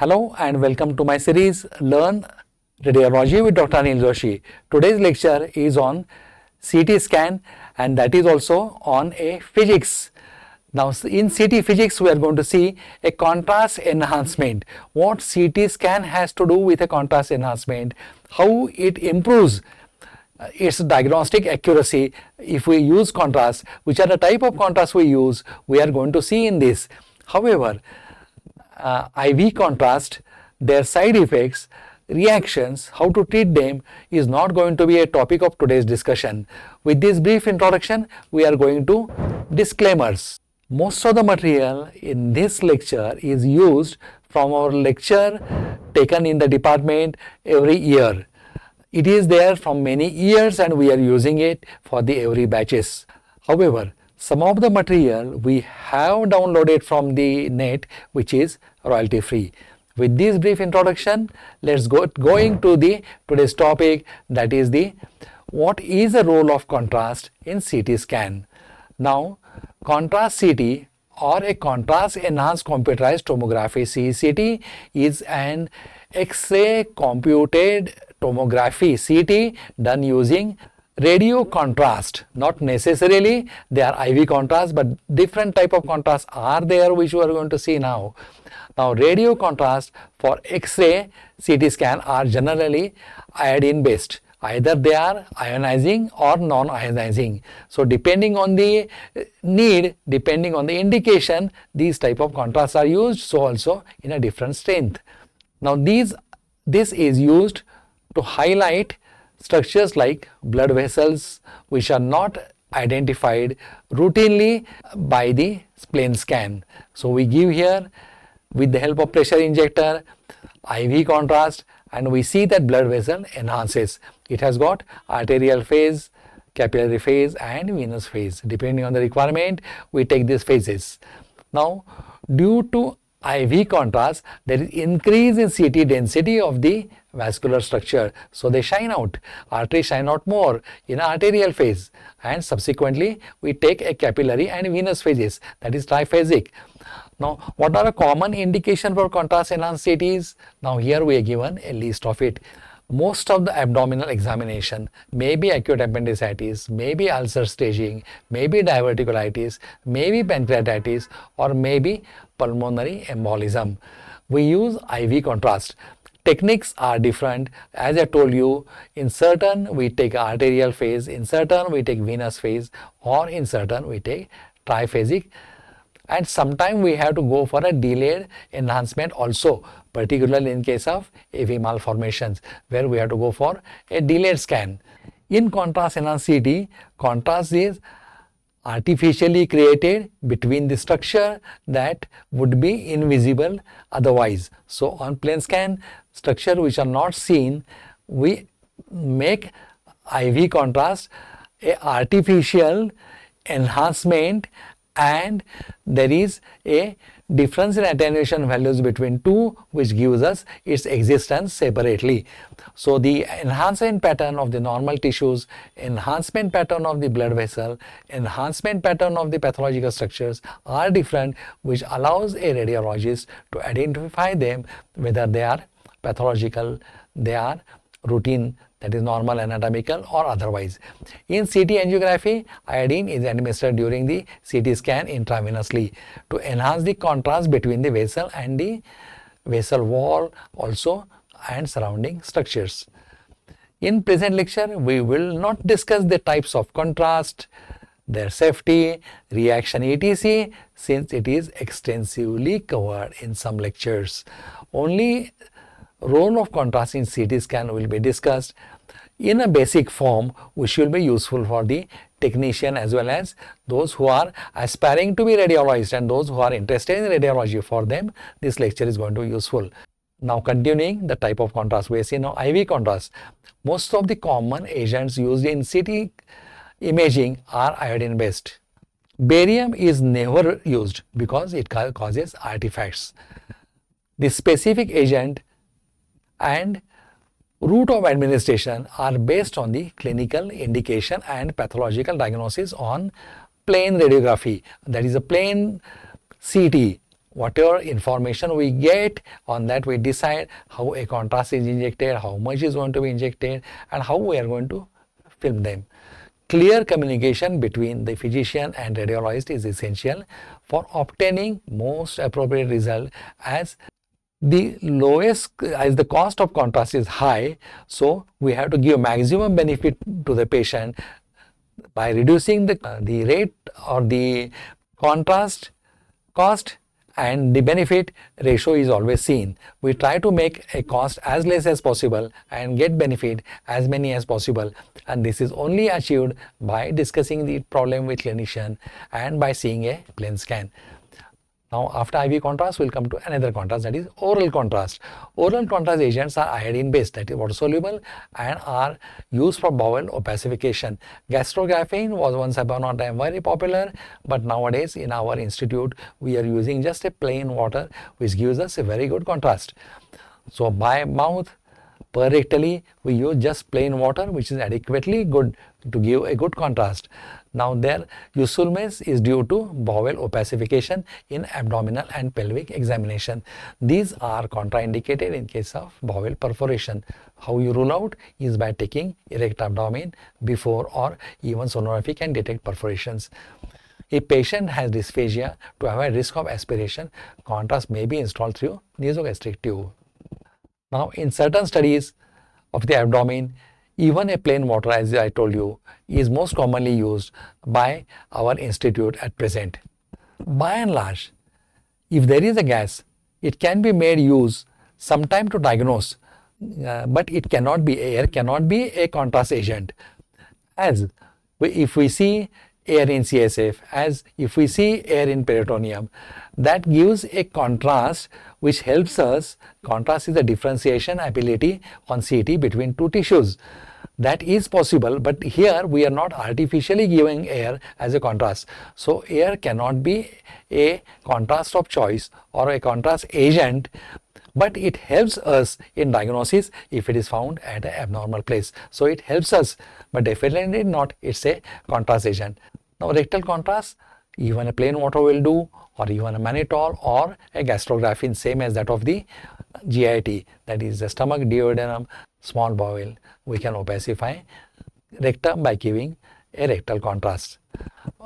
Hello and welcome to my series Learn Radiology with Dr. Anil Joshi. Today's lecture is on CT scan and that is also on a physics. Now in CT physics we are going to see a contrast enhancement. What CT scan has to do with a contrast enhancement, how it improves uh, its diagnostic accuracy if we use contrast, which are the type of contrast we use, we are going to see in this. However, uh, IV contrast, their side effects, reactions, how to treat them is not going to be a topic of today's discussion. With this brief introduction, we are going to disclaimers. Most of the material in this lecture is used from our lecture taken in the department every year. It is there from many years and we are using it for the every batches. However, some of the material we have downloaded from the net which is royalty free. With this brief introduction, let's go going to the today's topic that is the what is the role of contrast in CT scan. Now, contrast CT or a contrast enhanced computerized tomography CCT is an X-ray computed tomography CT done using radio contrast not necessarily they are IV contrast but different type of contrast are there which we are going to see now. Now radio contrast for X-ray CT scan are generally iodine based either they are ionizing or non-ionizing. So depending on the uh, need, depending on the indication, these type of contrasts are used, so also in a different strength. Now these, this is used to highlight structures like blood vessels which are not identified routinely by the plain scan. So we give here with the help of pressure injector, IV contrast and we see that blood vessel enhances. It has got arterial phase, capillary phase and venous phase. Depending on the requirement, we take these phases. Now, due to IV contrast, there is increase in CT density of the vascular structure. So they shine out, arteries shine out more in arterial phase and subsequently we take a capillary and venous phases that is triphasic. Now what are the common indication for contrast enhanced CTs? Now here we are given a list of it. Most of the abdominal examination may be acute appendicitis, maybe ulcer staging, maybe diverticulitis, maybe pancreatitis or maybe pulmonary embolism. We use IV contrast. Techniques are different. As I told you in certain we take arterial phase in certain we take venous phase or in certain we take triphasic. And sometimes we have to go for a delayed enhancement also particularly in case of AV malformations where we have to go for a delayed scan. In contrast enhanced CT, contrast is artificially created between the structure that would be invisible otherwise. So on plain scan structure which are not seen we make IV contrast a artificial enhancement and there is a difference in attenuation values between two which gives us its existence separately. So the enhancement pattern of the normal tissues, enhancement pattern of the blood vessel, enhancement pattern of the pathological structures are different which allows a radiologist to identify them whether they are pathological, they are routine that is normal anatomical or otherwise. In CT angiography, iodine is administered during the CT scan intravenously to enhance the contrast between the vessel and the vessel wall also and surrounding structures. In present lecture, we will not discuss the types of contrast, their safety, reaction etc. since it is extensively covered in some lectures. Only role of contrast in CT scan will be discussed in a basic form which will be useful for the technician as well as those who are aspiring to be radiologist and those who are interested in radiology for them this lecture is going to be useful. Now continuing the type of contrast we see now IV contrast. Most of the common agents used in CT imaging are iodine based. Barium is never used because it causes artifacts. The specific agent and route of administration are based on the clinical indication and pathological diagnosis on plain radiography that is a plain CT whatever information we get on that we decide how a contrast is injected, how much is going to be injected and how we are going to film them. Clear communication between the physician and radiologist is essential for obtaining most appropriate result as the lowest as the cost of contrast is high so we have to give maximum benefit to the patient by reducing the, uh, the rate or the contrast cost and the benefit ratio is always seen. We try to make a cost as less as possible and get benefit as many as possible and this is only achieved by discussing the problem with clinician and by seeing a plain scan. Now after IV contrast, we'll come to another contrast that is oral contrast. Oral contrast agents are iodine based that is water soluble and are used for bowel opacification. Gastrografin was once upon a time very popular but nowadays in our institute we are using just a plain water which gives us a very good contrast. So by mouth per we use just plain water which is adequately good to give a good contrast. Now their usefulness is due to bowel opacification in abdominal and pelvic examination. These are contraindicated in case of bowel perforation. How you rule out is by taking erect abdomen before or even sonography can detect perforations. If patient has dysphagia, to avoid risk of aspiration, contrast may be installed through nasogastric tube. Now in certain studies of the abdomen, even a plain water as I told you is most commonly used by our institute at present. By and large, if there is a gas, it can be made use sometime to diagnose, uh, but it cannot be air, cannot be a contrast agent. As we, if we see air in CSF, as if we see air in peritoneum, that gives a contrast which helps us, contrast is the differentiation ability on CT between two tissues that is possible but here we are not artificially giving air as a contrast. So air cannot be a contrast of choice or a contrast agent but it helps us in diagnosis if it is found at an abnormal place. So it helps us but definitely not it's a contrast agent. Now rectal contrast even a plain water will do or even a mannitol or a gastrografin same as that of the GIT that is the stomach duodenum small bowel we can opacify rectum by giving a rectal contrast.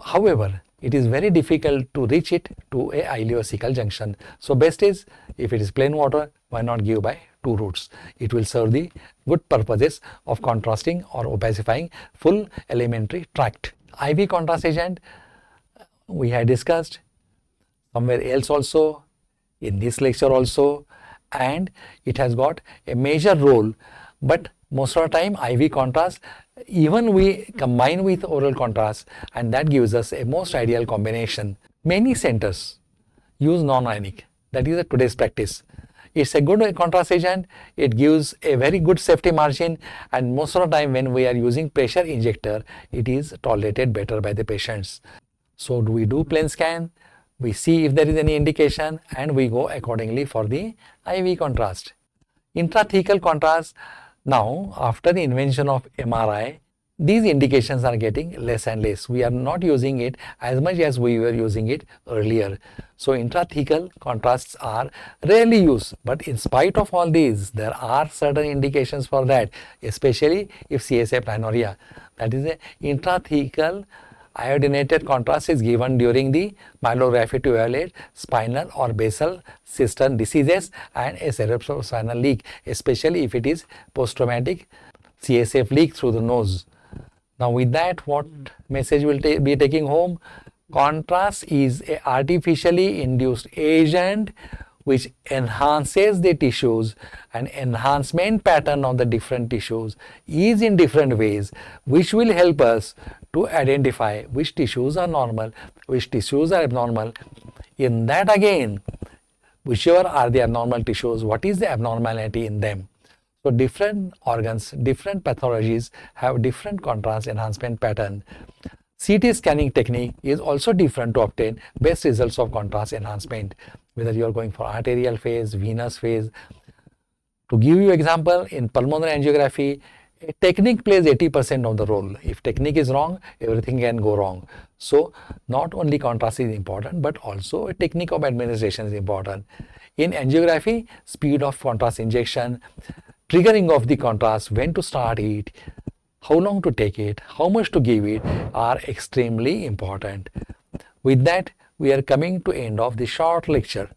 However, it is very difficult to reach it to a ileocecal junction. So best is if it is plain water, why not give by two routes. It will serve the good purposes of contrasting or opacifying full alimentary tract. IV contrast agent uh, we had discussed somewhere else also in this lecture also and it has got a major role but most of the time IV contrast even we combine with oral contrast and that gives us a most ideal combination. Many centers use non-ionic that is a today's practice. It's a good contrast agent, it gives a very good safety margin and most of the time when we are using pressure injector it is tolerated better by the patients. So do we do plain scan? We see if there is any indication and we go accordingly for the IV contrast. Intrathecal contrast now, after the invention of MRI, these indications are getting less and less. We are not using it as much as we were using it earlier. So, intrathecal contrasts are rarely used. But in spite of all these, there are certain indications for that, especially if CSF rhinorrhea. That is a intrathecal iodinated contrast is given during the myelography to evaluate spinal or basal cistern diseases and a cerebrospinal leak, especially if it is post-traumatic CSF leak through the nose. Now with that, what message will be taking home? Contrast is a artificially induced agent which enhances the tissues and enhancement pattern of the different tissues is in different ways which will help us to identify which tissues are normal, which tissues are abnormal. In that again, whichever are the abnormal tissues, what is the abnormality in them? So different organs, different pathologies have different contrast enhancement pattern. CT scanning technique is also different to obtain best results of contrast enhancement, whether you are going for arterial phase, venous phase. To give you example, in pulmonary angiography, technique plays 80% of the role. If technique is wrong, everything can go wrong. So not only contrast is important, but also a technique of administration is important. In angiography, speed of contrast injection, triggering of the contrast, when to start it, how long to take it, how much to give it are extremely important. With that, we are coming to end of the short lecture.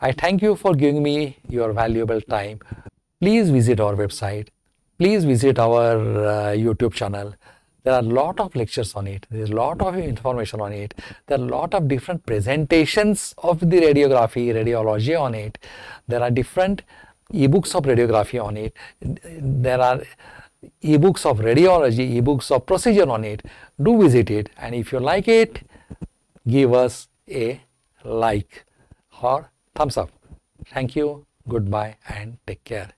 I thank you for giving me your valuable time. Please visit our website. Please visit our uh, YouTube channel. There are a lot of lectures on it. There is a lot of information on it. There are a lot of different presentations of the radiography, radiology on it. There are different ebooks of radiography on it. There are ebooks of radiology, ebooks of procedure on it. Do visit it and if you like it, give us a like or thumbs up. Thank you, goodbye and take care.